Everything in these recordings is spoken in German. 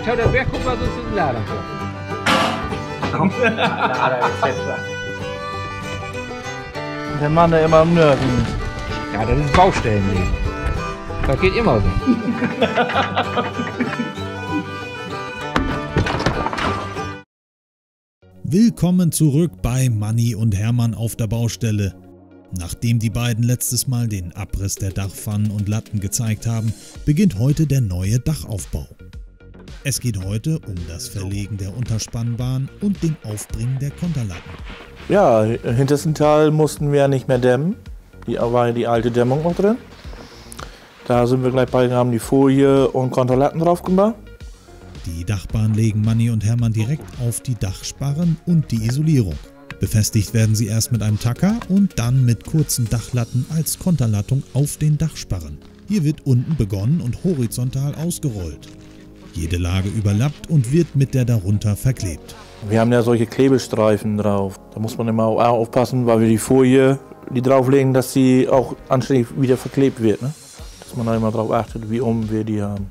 hat er wer guck mal so zu vor. Der Mann, der immer am Nörgeln. Ja, das ist Baustellenleben. Das geht immer so. Willkommen zurück bei Manni und Hermann auf der Baustelle. Nachdem die beiden letztes Mal den Abriss der Dachpfannen und Latten gezeigt haben, beginnt heute der neue Dachaufbau. Es geht heute um das Verlegen der Unterspannbahn und den Aufbringen der Konterlatten. Ja, im hintersten Teil mussten wir ja nicht mehr dämmen. Die war ja die alte Dämmung noch drin. Da sind wir gleich bei, haben die Folie und Konterlatten drauf gemacht. Die Dachbahn legen Manni und Hermann direkt auf die Dachsparren und die Isolierung. Befestigt werden sie erst mit einem Tacker und dann mit kurzen Dachlatten als Konterlattung auf den Dachsparren. Hier wird unten begonnen und horizontal ausgerollt. Jede Lage überlappt und wird mit der darunter verklebt. Wir haben ja solche Klebestreifen drauf. Da muss man immer aufpassen, weil wir die Folie, die drauflegen, dass sie auch anständig wieder verklebt wird. Ne? Dass man da immer darauf achtet, wie um wir die haben.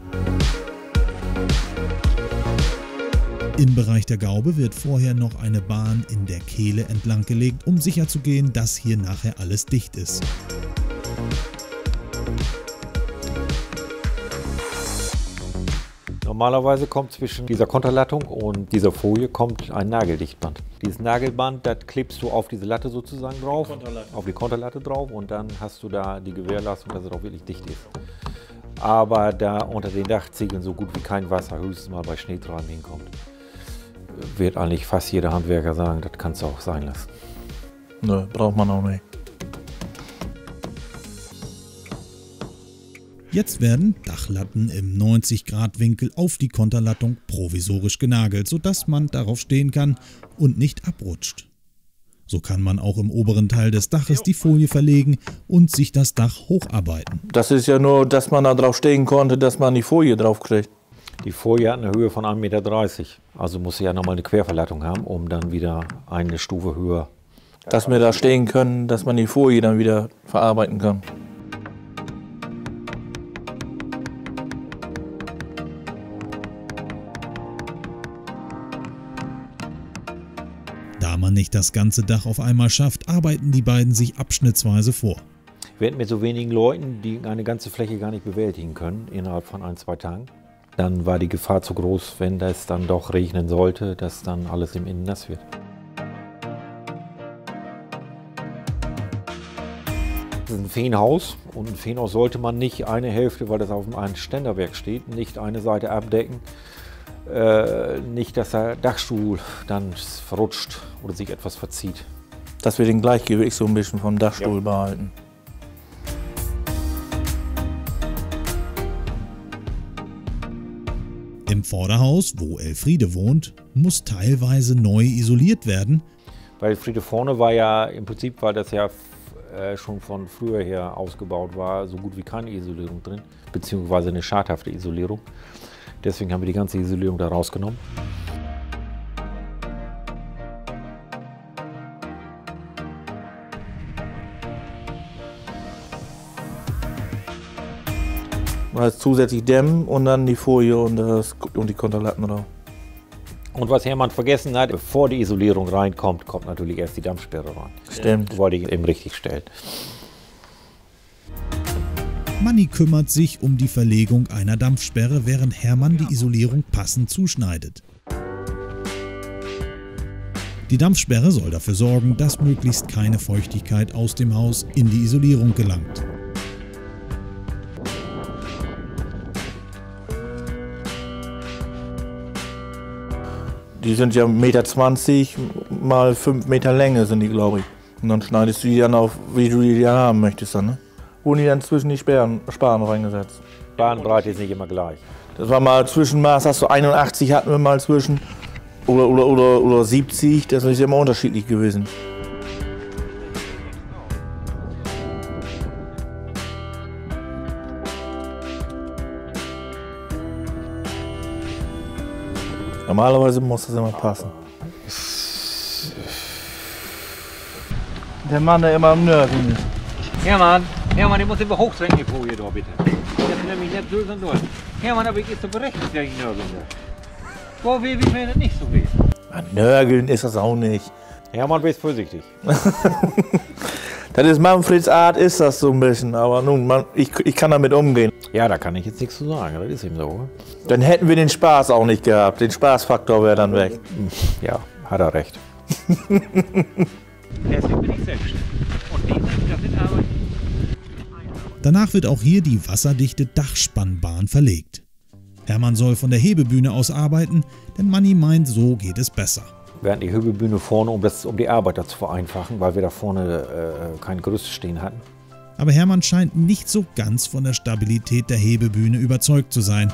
Im Bereich der Gaube wird vorher noch eine Bahn in der Kehle entlang gelegt, um sicherzugehen, dass hier nachher alles dicht ist. Normalerweise kommt zwischen dieser Konterlattung und dieser Folie kommt ein Nageldichtband. Dieses Nagelband, das klebst du auf diese Latte sozusagen drauf, auf die Konterlatte drauf und dann hast du da die Gewährleistung, dass es auch wirklich dicht ist. Aber da unter den Dachziegeln so gut wie kein Wasser höchstens mal bei Schneetreiben hinkommt, wird eigentlich fast jeder Handwerker sagen, das kannst du auch sein lassen. Ne, braucht man auch nicht. Jetzt werden Dachlatten im 90-Grad-Winkel auf die Konterlattung provisorisch genagelt, sodass man darauf stehen kann und nicht abrutscht. So kann man auch im oberen Teil des Daches die Folie verlegen und sich das Dach hocharbeiten. Das ist ja nur, dass man da drauf stehen konnte, dass man die Folie drauf kriegt. Die Folie hat eine Höhe von 1,30 Meter, also muss sie ja nochmal eine Querverlattung haben, um dann wieder eine Stufe höher. Dass wir da stehen können, dass man die Folie dann wieder verarbeiten kann. Da man nicht das ganze Dach auf einmal schafft, arbeiten die beiden sich abschnittsweise vor. Wir hätten mit so wenigen Leuten, die eine ganze Fläche gar nicht bewältigen können, innerhalb von ein, zwei Tagen. Dann war die Gefahr zu groß, wenn es dann doch regnen sollte, dass dann alles im Innen nass wird. Das ist ein Feenhaus und ein Feenhaus sollte man nicht eine Hälfte, weil das auf einem Ständerwerk steht, nicht eine Seite abdecken. Äh, nicht, dass der Dachstuhl dann verrutscht oder sich etwas verzieht. Dass wir den Gleichgewicht so ein bisschen vom Dachstuhl Ja. behalten. Im Vorderhaus, wo Elfriede wohnt, muss teilweise neu isoliert werden, Weil Friede vorne war ja, im Prinzip war das ja äh, schon von früher her ausgebaut, war so gut wie keine Isolierung drin, beziehungsweise eine schadhafte Isolierung. Deswegen haben wir die ganze Isolierung da rausgenommen. Mal zusätzlich dämmen und dann die Folie und, das, und die Konterlatten drauf. Und was Hermann vergessen hat, bevor die Isolierung reinkommt, kommt natürlich erst die Dampfsperre rein. Stimmt. Wollte ich eben richtig stellen. Manni kümmert sich um die Verlegung einer Dampfsperre, während Hermann die Isolierung passend zuschneidet. Die Dampfsperre soll dafür sorgen, dass möglichst keine Feuchtigkeit aus dem Haus in die Isolierung gelangt. Die sind ja 1,20 Meter mal 5 Meter Länge sind die, glaube ich. Und dann schneidest du die dann auf, wie du die haben möchtest dann, ne? Wurden die dann zwischen die Sperren, Sparen reingesetzt. Bahnbreite ist nicht immer gleich. Das war mal Zwischenmaß, hast du 81 hatten wir mal zwischen. Oder, oder, oder, oder 70, das ist immer unterschiedlich gewesen. Normalerweise muss das immer passen. Der Mann, der immer am Nörgeln ist. Hermann, Hermann, ich muss immer hochdrängen, die Folie da bitte. Das ist nämlich nicht so, sondern Hermann, aber ich ist so berechtigt, der ich nörgeln will. Wo will ich mir das nicht so weh? Nörgeln ist das auch nicht. Hermann, bist vorsichtig. Das ist Manfreds Art, ist das so ein bisschen. Aber nun, man, ich, ich kann damit umgehen. Ja, da kann ich jetzt nichts zu sagen. Das ist eben so. Dann hätten wir den Spaß auch nicht gehabt. Den Spaßfaktor wäre dann weg. Ja, hat er recht. Deswegen bin ich selbstständig. Und die das sind aber Danach wird auch hier die wasserdichte Dachspannbahn verlegt. Hermann soll von der Hebebühne aus arbeiten, denn Manni meint, so geht es besser. Wir hatten die Hebebühne vorne, um, das, um die Arbeiter zu vereinfachen, weil wir da vorne äh, kein Gerüst stehen hatten. Aber Hermann scheint nicht so ganz von der Stabilität der Hebebühne überzeugt zu sein.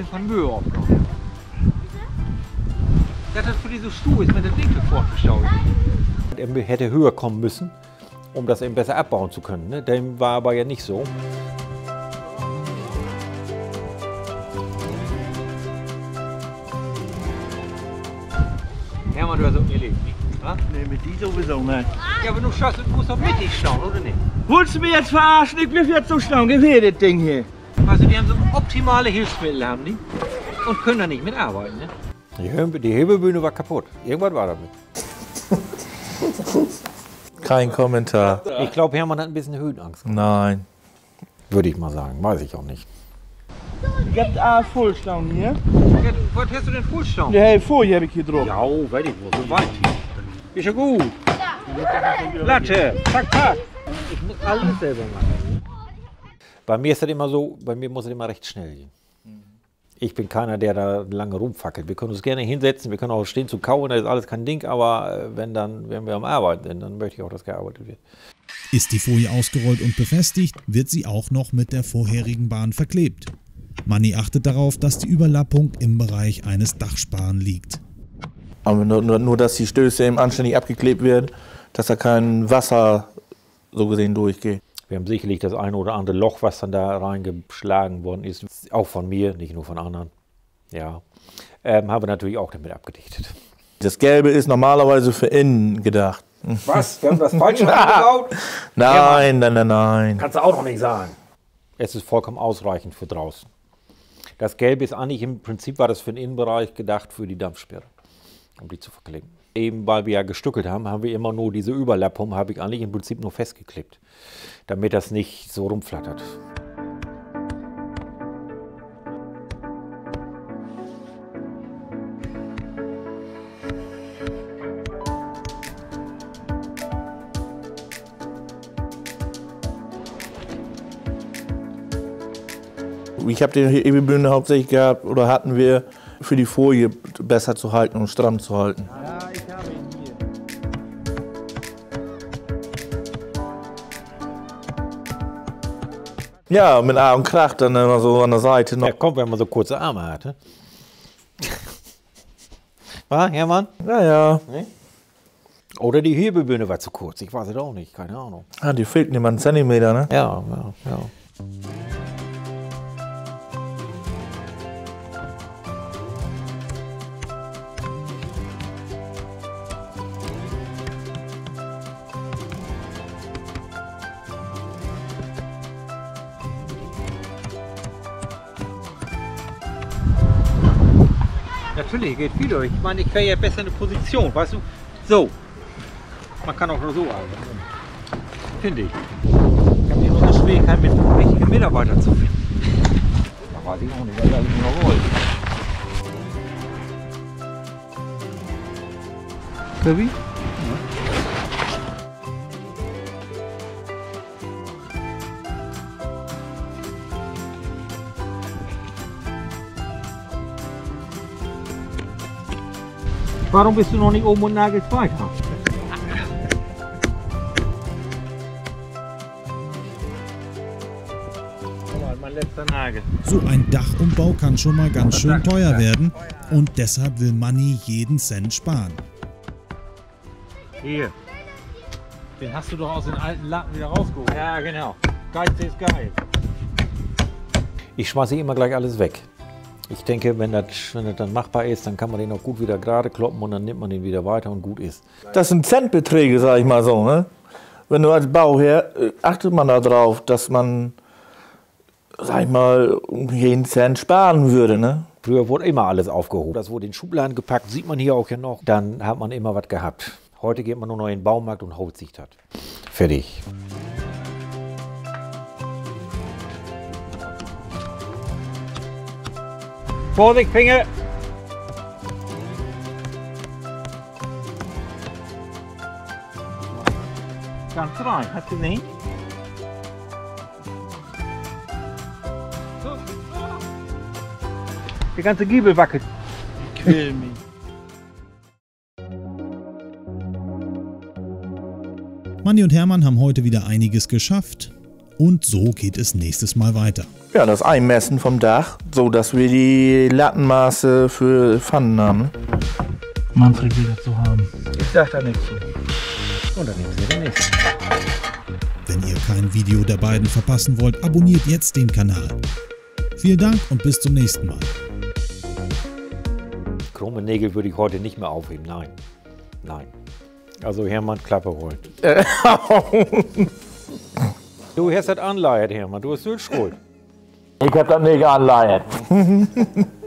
Den von Mühe aufkommen. Das ist für diese Stuhl ist mit dem Winkel fortgestaut. Er hätte höher kommen müssen, um das eben besser abbauen zu können. Ne? Dem war aber ja nicht so. Hermann, du hast auch erlebt. Was? Nee, mit die sowieso nicht. Ja, aber du schaust, du musst doch mittig schauen, oder nicht? Willst du mich jetzt verarschen? Ich will jetzt so schnell. Gib her das Ding hier. Also die haben so optimale Hilfsmittel, haben die. Und können da nicht mitarbeiten, ne? Die, Hebe- die Hebebühne war kaputt. Irgendwas war damit. Kein Kommentar. Ich glaube, Hermann hat ein bisschen Höhenangst. Nein. Würde ich mal sagen. Weiß ich auch nicht. Ich hab A Vollstaun hier. Ja, was hast du denn Fußstauen? Die Hälfte Folie habe ich hier drauf. Ja, weiß ich wohl, so weit. Ist ja gut. Latte, zack, zack. Ich muss alles selber machen. Bei mir ist das immer so, bei mir muss es immer recht schnell gehen. Ich bin keiner, der da lange rumfackelt. Wir können uns gerne hinsetzen, wir können auch stehen zu kauen, das ist alles kein Ding, aber äh, wenn, dann, wenn wir am Arbeiten sind, dann möchte ich auch, dass gearbeitet wird. Ist die Folie ausgerollt und befestigt, wird sie auch noch mit der vorherigen Bahn verklebt. Manni achtet darauf, dass die Überlappung im Bereich eines Dachsparren liegt. Aber nur, nur, nur, dass die Stöße eben anständig abgeklebt werden, dass da kein Wasser so gesehen durchgeht. Wir haben sicherlich das eine oder andere Loch, was dann da reingeschlagen worden ist, auch von mir, nicht nur von anderen. Ja, ähm, haben wir natürlich auch damit abgedichtet. Das Gelbe ist normalerweise für innen gedacht. Was? Wir haben das falsch gebaut? Nein, nein, nein, nein. Kannst du auch noch nicht sagen. Es ist vollkommen ausreichend für draußen. Das Gelbe ist eigentlich im Prinzip war das für den Innenbereich gedacht für die Dampfsperre, um die zu verkleben. Eben weil wir ja gestückelt haben, haben wir immer nur diese Überlappung, habe ich eigentlich im Prinzip nur festgeklebt, damit das nicht so rumflattert. Ich habe die Hebebühne hauptsächlich gehabt oder hatten wir für die Folie besser zu halten und stramm zu halten. Ja, mit A und Krach dann immer so an der Seite noch. Ja, kommt, wenn man so kurze Arme hat. Ne? War, Hermann? Ja, ja. Oder die Hebebühne war zu kurz. Ich weiß es auch nicht, keine Ahnung. Ah, die fehlten immer einen Zentimeter, ne? Ja, ja, ja. Natürlich, geht viel durch. Ich meine, ich wäre ja besser in der Position, weißt du? So. Man kann auch nur so arbeiten. Finde ich. Ich habe hier nur eine Schwierigkeit, mit richtigen Mitarbeitern zu finden. Da weiß ich auch nicht, was alles noch rollt. Kirby? Warum bist du noch nicht oben und nagelst weiter? Guck mal, mein letzter Nagel. So ein Dachumbau kann schon mal ganz schön teuer werden und deshalb will Manni jeden Cent sparen. Hier. Den hast du doch aus den alten Latten wieder rausgeholt. Ja, genau. Geiz ist geil. Ich schmeiße immer gleich alles weg. Ich denke, wenn das, wenn das dann machbar ist, dann kann man den auch gut wieder gerade kloppen und dann nimmt man den wieder weiter und gut ist. Das sind Centbeträge, sag ich mal so. Ne? Wenn du als Bauherr, äh, achtet man darauf, dass man, sag ich mal, jeden Cent sparen würde. Ne? Früher wurde immer alles aufgehoben. Das wurde in Schubladen gepackt, sieht man hier auch ja noch. Dann hat man immer was gehabt. Heute geht man nur noch in den Baumarkt und holt sich das. Fertig. Vorsicht, Finger! Ganz rein, hast du nicht? Der ganze Giebel wackelt. Quäl mich. Manni und Hermann haben heute wieder einiges geschafft und so geht es nächstes Mal weiter. Ja, das Einmessen vom Dach, so dass wir die Lattenmaße für Pfannen haben. Manfred will das so haben. Ich sag da nichts zu. Und dann nehmen Sie den nächsten. Wenn ihr kein Video der beiden verpassen wollt, abonniert jetzt den Kanal. Vielen Dank und bis zum nächsten Mal. Krumme Nägel würde ich heute nicht mehr aufheben. Nein. Nein. Also Hermann, Klappe holen. du hast das anleiert, Hermann. Du hast Schuld. Ich hab das nicht anleihen.